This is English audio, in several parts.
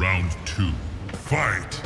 Round two, fight!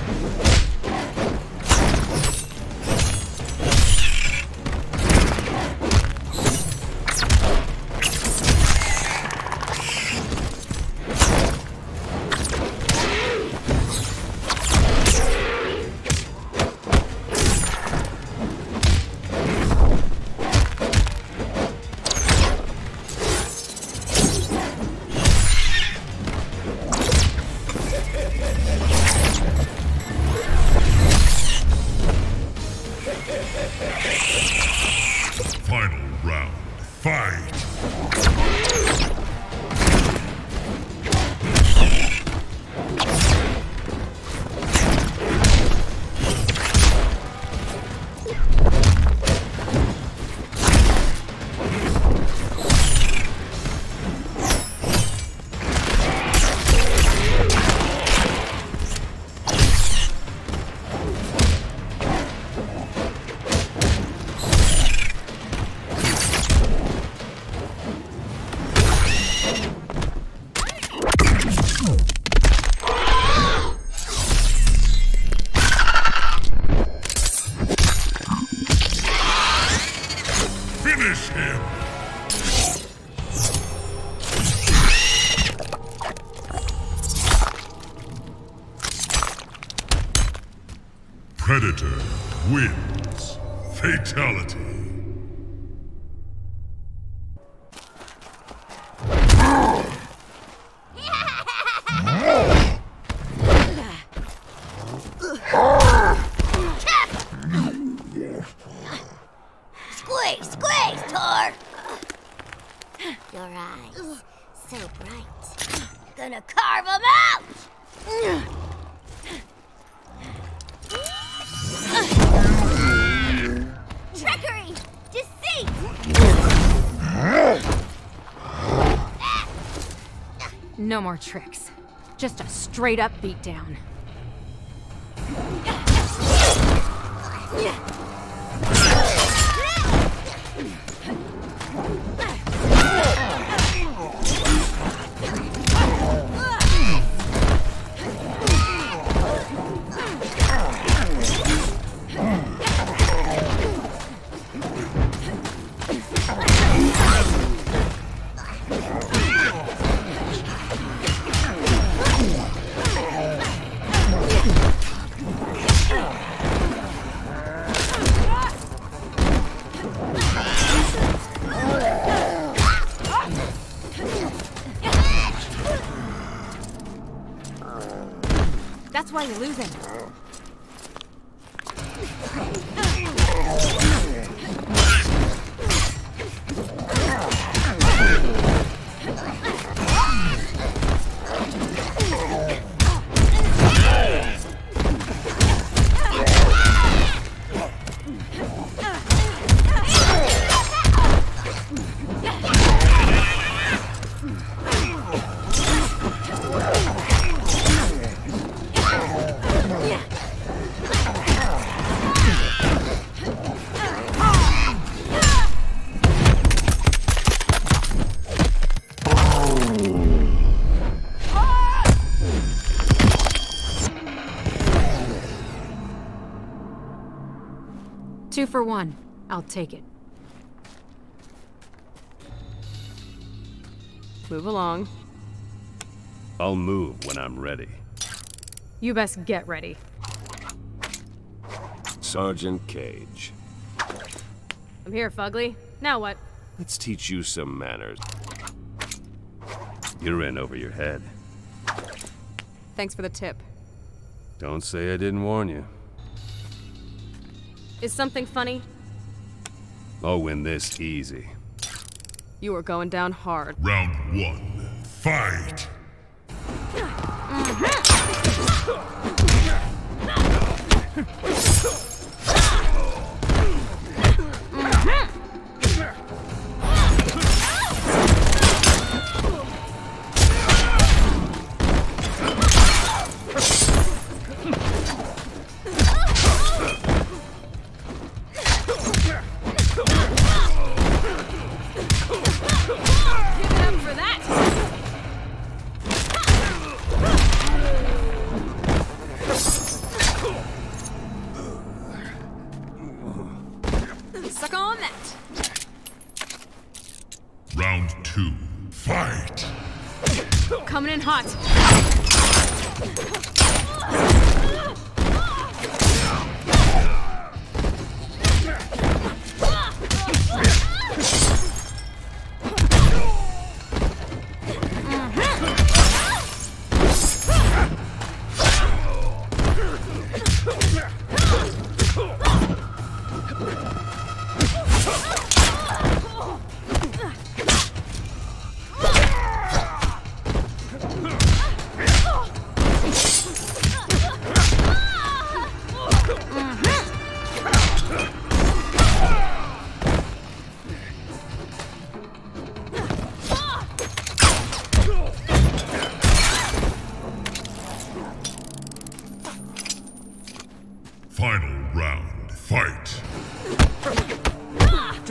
Finish No more tricks. Just a straight up beatdown. Losing. Two for one. I'll take it. Move along. I'll move when I'm ready. You best get ready. Sergeant Cage. I'm here, Fugly. Now what? Let's teach you some manners. You're in over your head. Thanks for the tip. Don't say I didn't warn you. Is something funny? Oh, I'll win this easy. You are going down hard. Round one. Fight! Give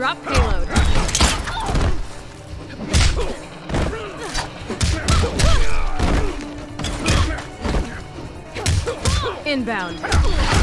Drop payload. Inbound.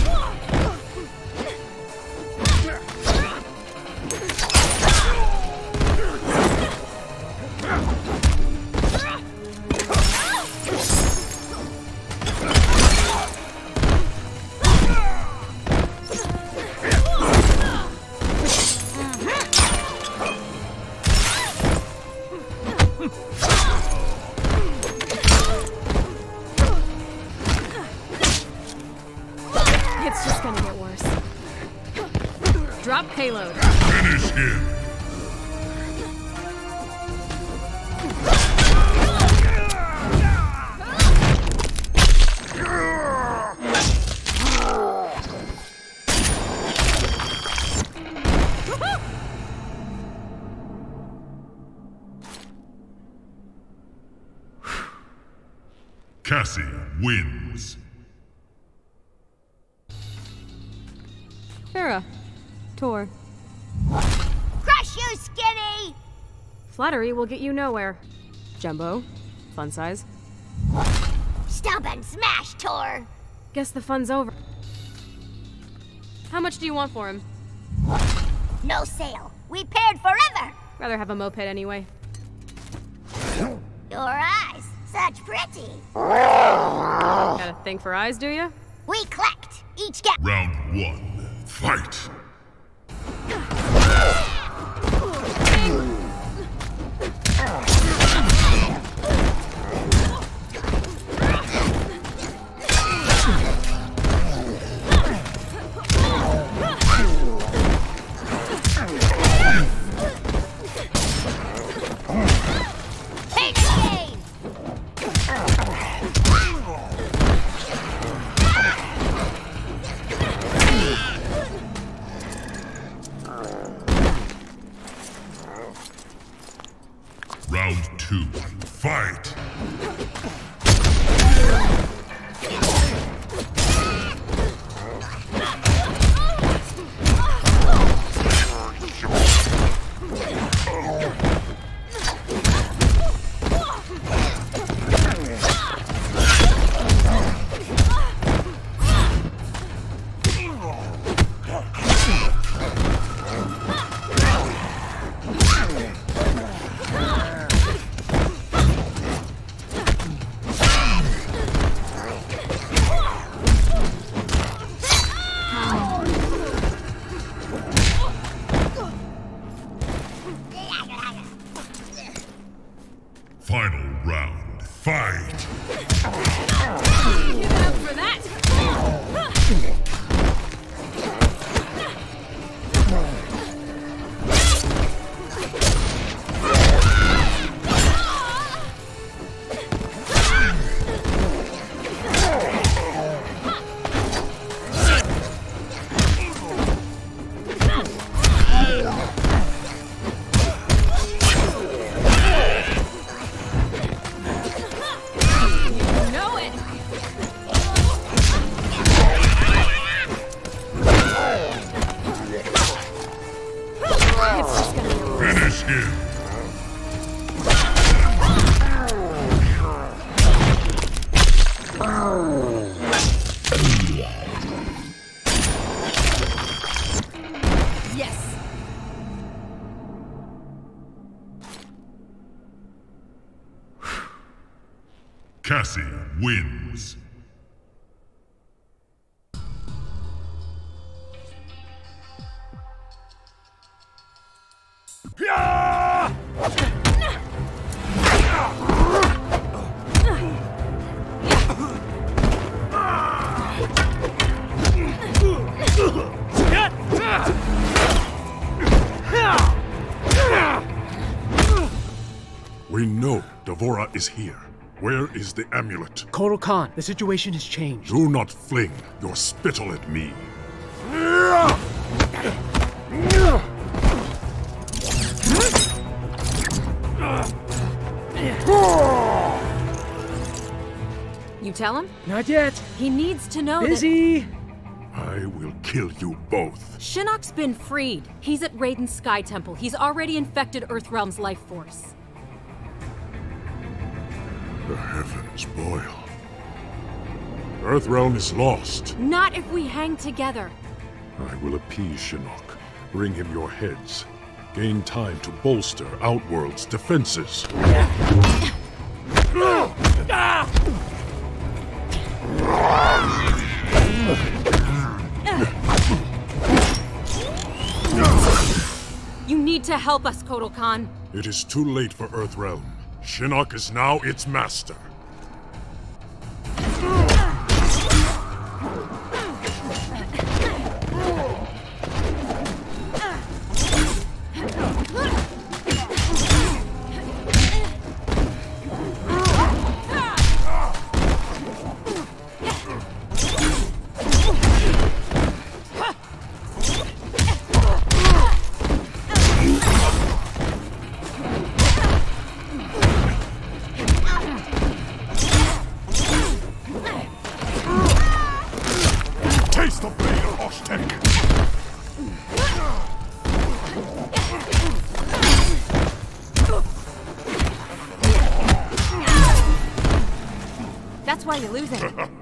Torr. Crush you, skinny! Flattery will get you nowhere. Jumbo. Fun size. Stub and smash, Torr! Guess the fun's over. How much do you want for him? No sale. We paired forever! Rather have a moped anyway. Your eyes, such pretty. Got a thing for eyes, do you? We collect. Each get. Round one. Fight. D'Vorah is here. Where is the amulet? Kotal Khan, the situation has changed. Do not fling your spittle at me. You tell him? Not yet. He needs to know Busy. I will kill you both. that Shinnok's been freed. He's at Raiden's Sky Temple. He's already infected Earthrealm's life force. The heavens boil. Earthrealm is lost. Not if we hang together. I will appease Shinnok. Bring him your heads. Gain time to bolster Outworld's defenses. You need to help us, Kotal Khan. It is too late for Earthrealm. Shinnok is now its master. Why are you're losing.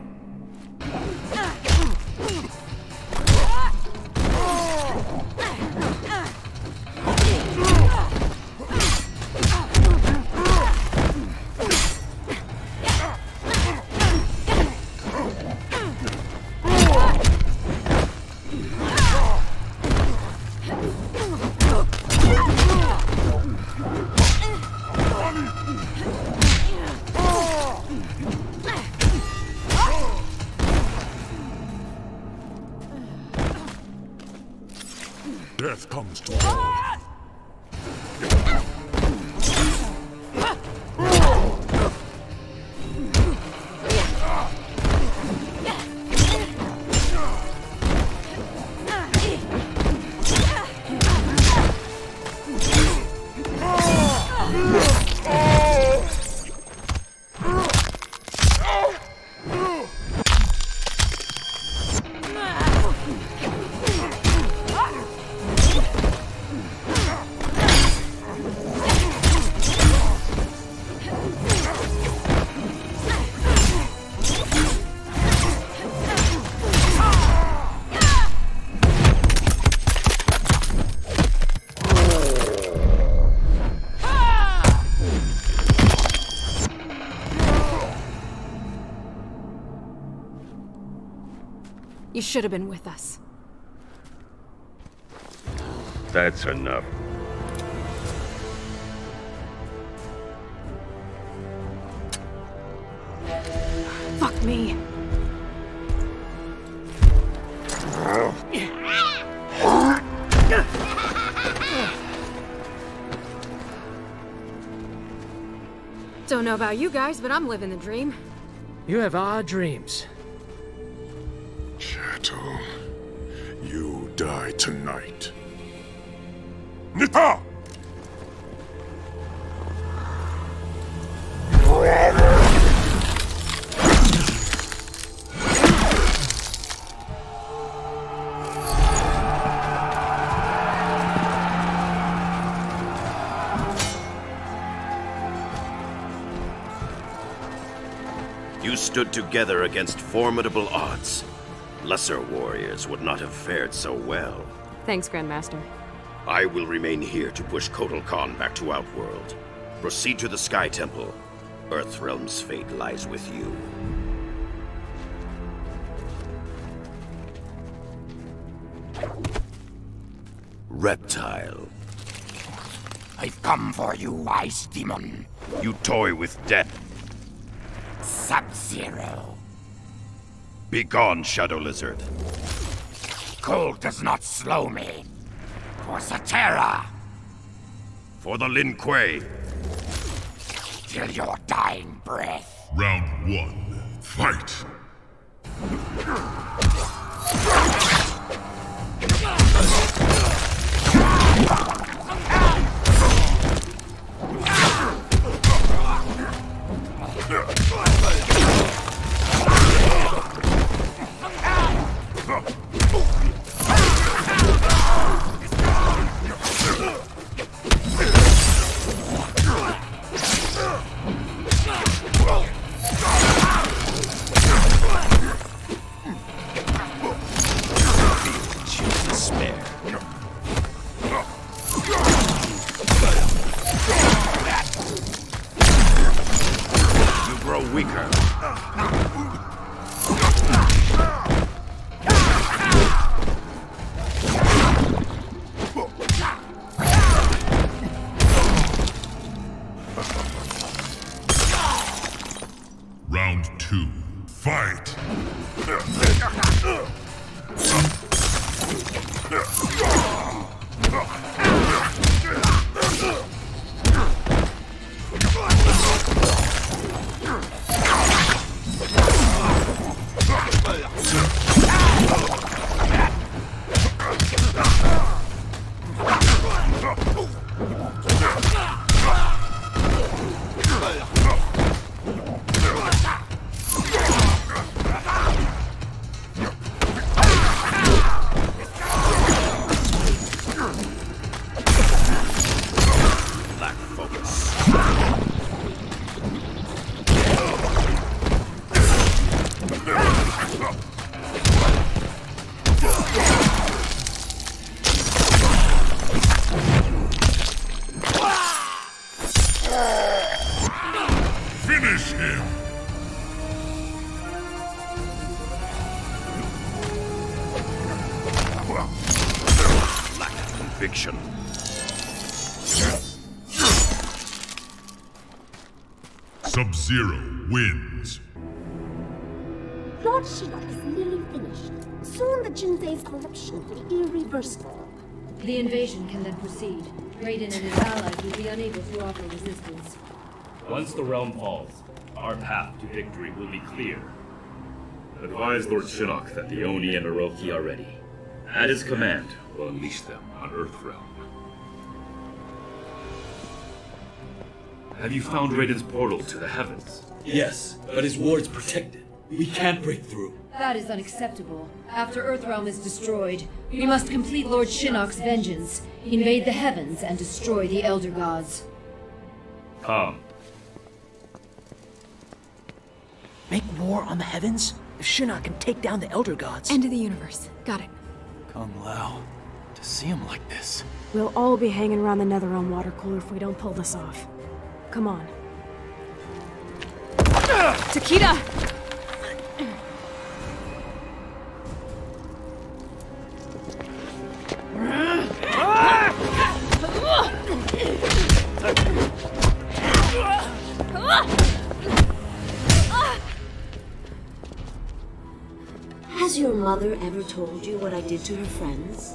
should have been with us. That's enough. Fuck me. Don't know about you guys, but I'm living the dream. You have odd dreams. Nita! You stood together against formidable odds. Lesser warriors would not have fared so well. Thanks, Grandmaster. I will remain here to push Kotal Khan back to Outworld. Proceed to the Sky Temple. Earthrealm's fate lies with you. Reptile. I've come for you, Ice Demon. You toy with death. Sub-Zero. Begone, Shadow Lizard. Cold does not slow me. For Zaterra, For the Lin Kuei. till your dying breath. Round one. Fight. Sub-Zero wins. Lord Shinnok is nearly finished. Soon the Jinsei's corruption will be irreversible. The invasion can then proceed. Raiden and his allies will be unable to offer resistance. Once the realm falls, our path to victory will be clear. Advise Lord Shinnok that the Oni and Orochi are ready. At his command, we'll unleash them on Earthrealm. Have you found Raiden's portal to the heavens? Yes, but his ward's protected. We can't break through. That is unacceptable. After Earthrealm is destroyed, we must complete Lord Shinnok's vengeance, invade the heavens, and destroy the Elder Gods. Come. Make war on the heavens? If Shinnok can take down the Elder Gods. End of the universe. Got it. Kung Lao, to see him like this. We'll all be hanging around the Netherrealm water cooler if we don't pull this off. Come on. Takeda! Has your mother ever told you what I did to her friends?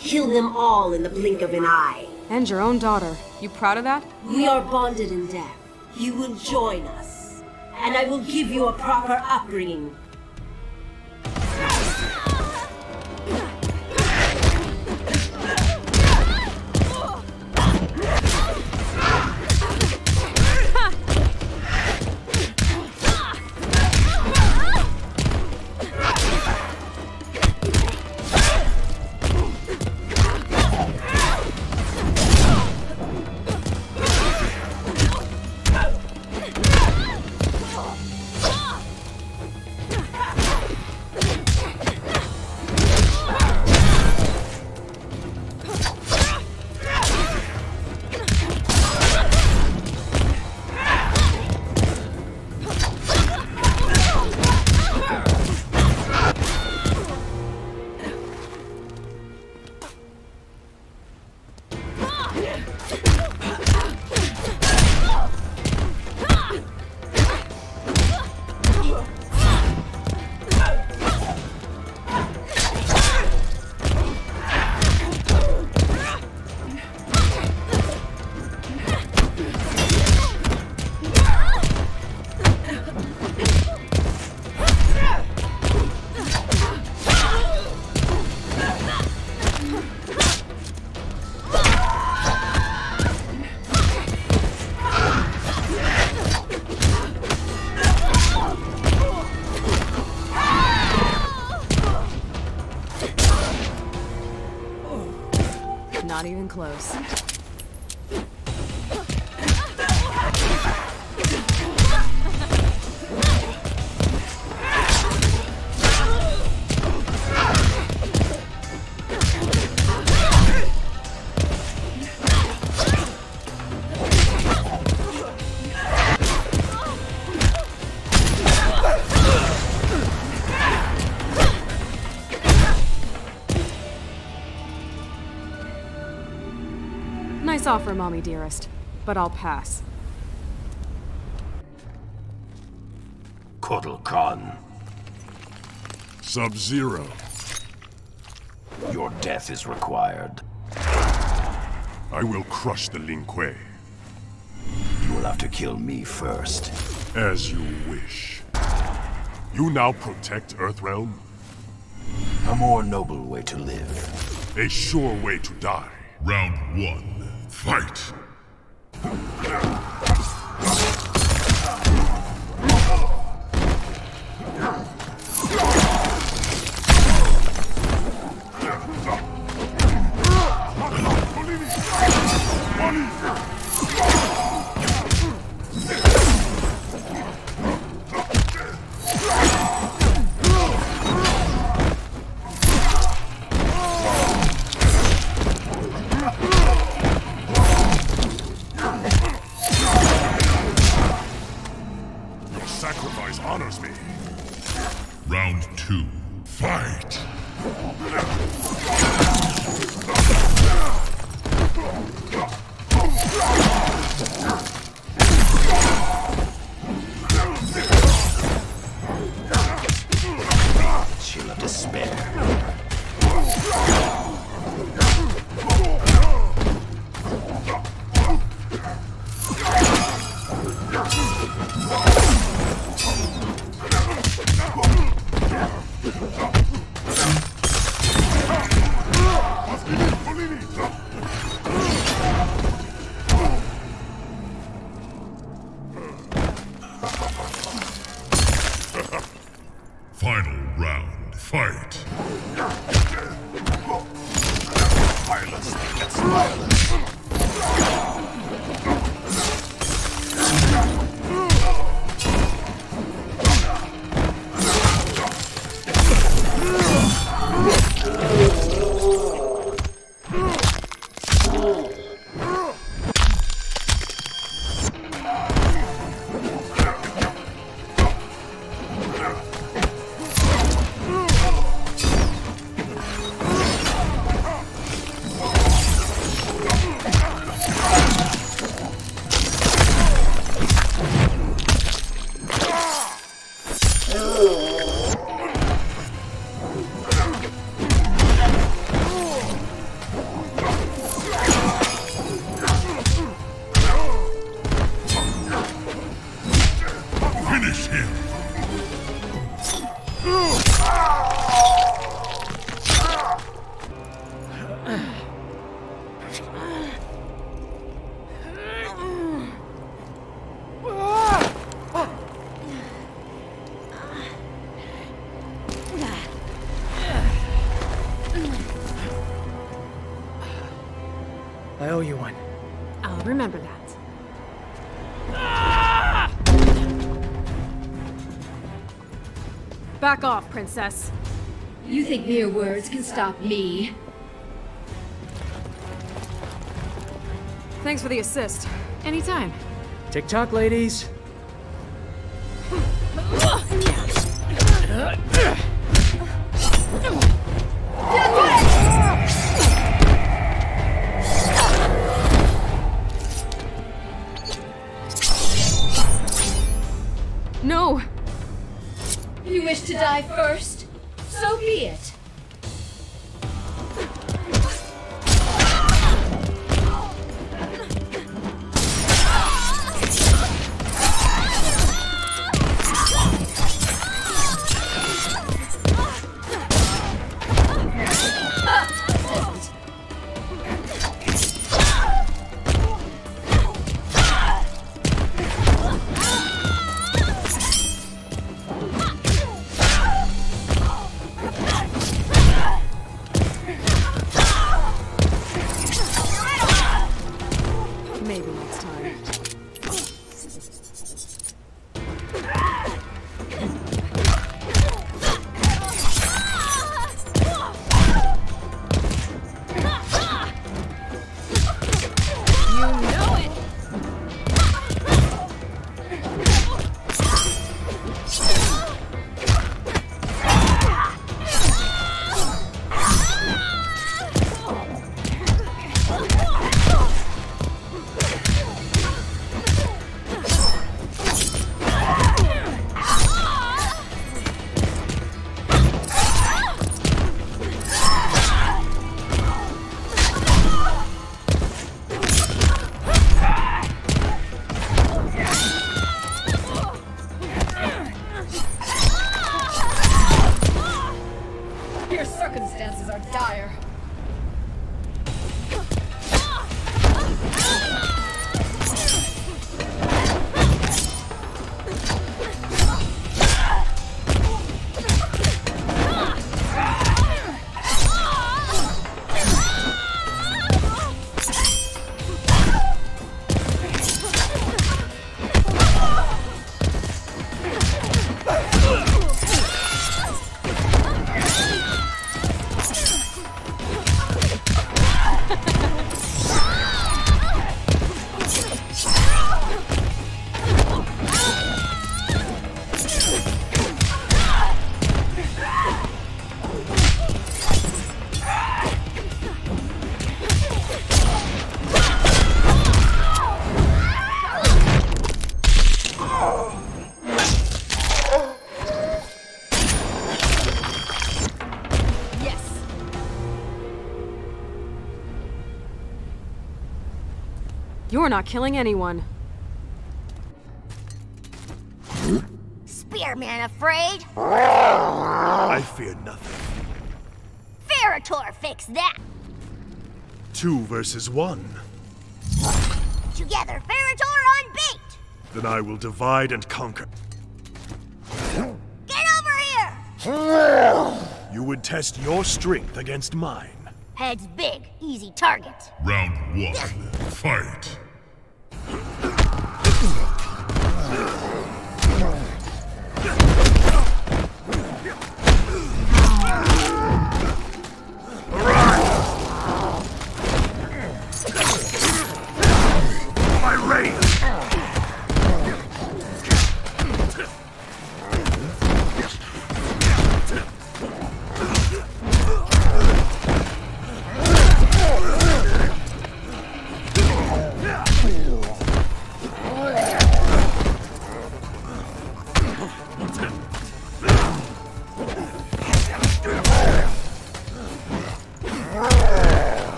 Kill them all in the blink of an eye. And your own daughter. You proud of that? We are bonded in death. You will join us. And I will give you a proper upbringing. Close. Offer, Mommy dearest, but I'll pass. Kotal Khan, Sub-Zero. your death is required. I will crush the Lin Kuei. You will have to kill me first. As you wish. You now protect Earthrealm? A more noble way to live. A sure way to die. Round one, fight! I princess. You think mere words can stop me? Thanks for the assist. Anytime. Tick tock, ladies. You're not killing anyone. Spearman afraid? I fear nothing. Ferritor fix that. Two versus one. Together, Ferritor on bait. Then I will divide and conquer. Get over here. You would test your strength against mine. Head's big, easy target. Round one. Fight.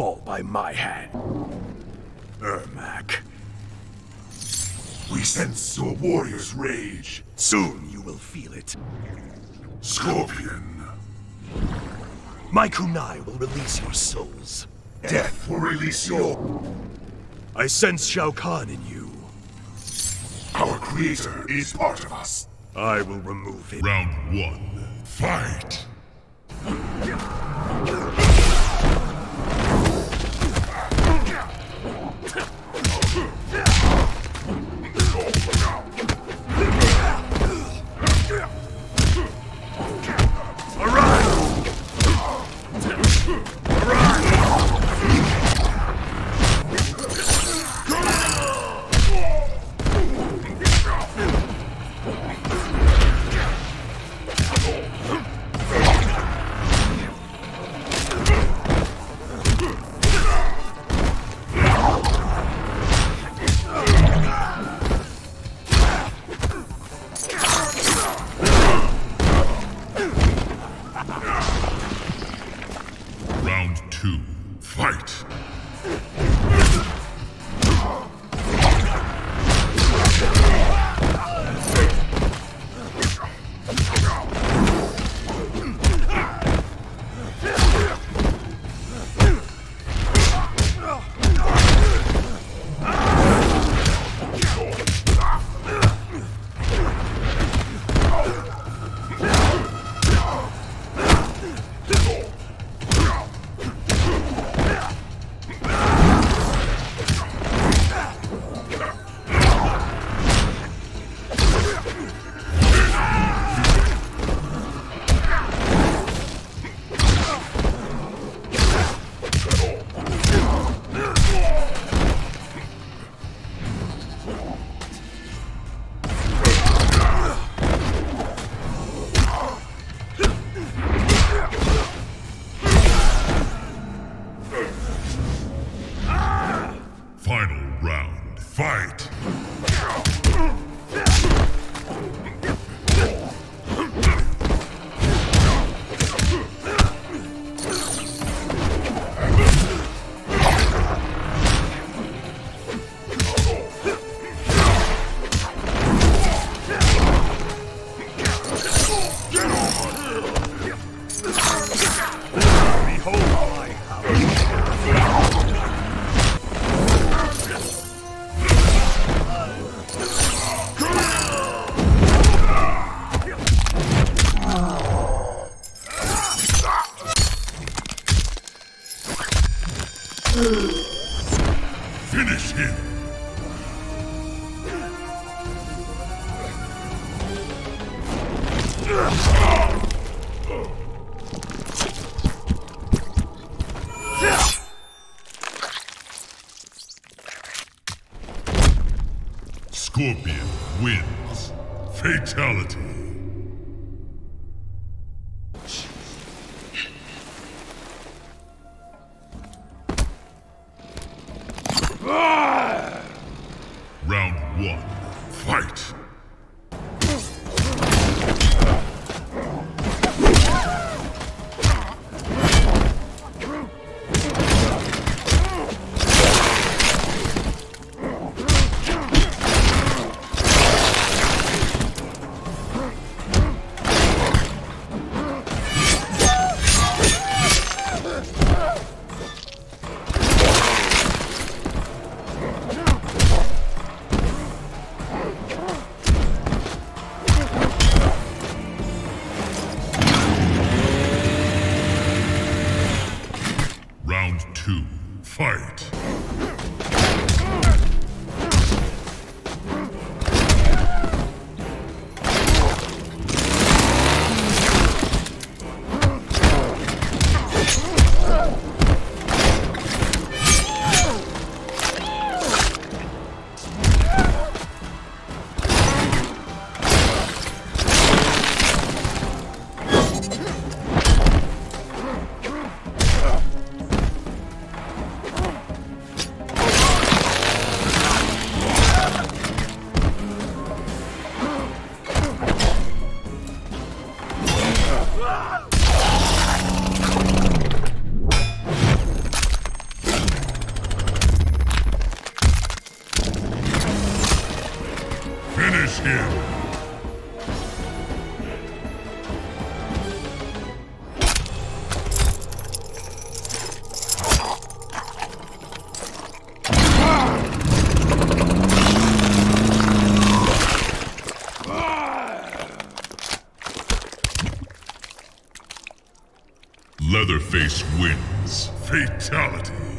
Fall by my hand. Ermac, We sense your warrior's rage. soon you will feel it. Scorpion. My kunai will release your souls. Death will release your... I sense Shao Kahn in you. Our creator is part of us. I will remove it. Round one. Fight. Leatherface wins. Fatality.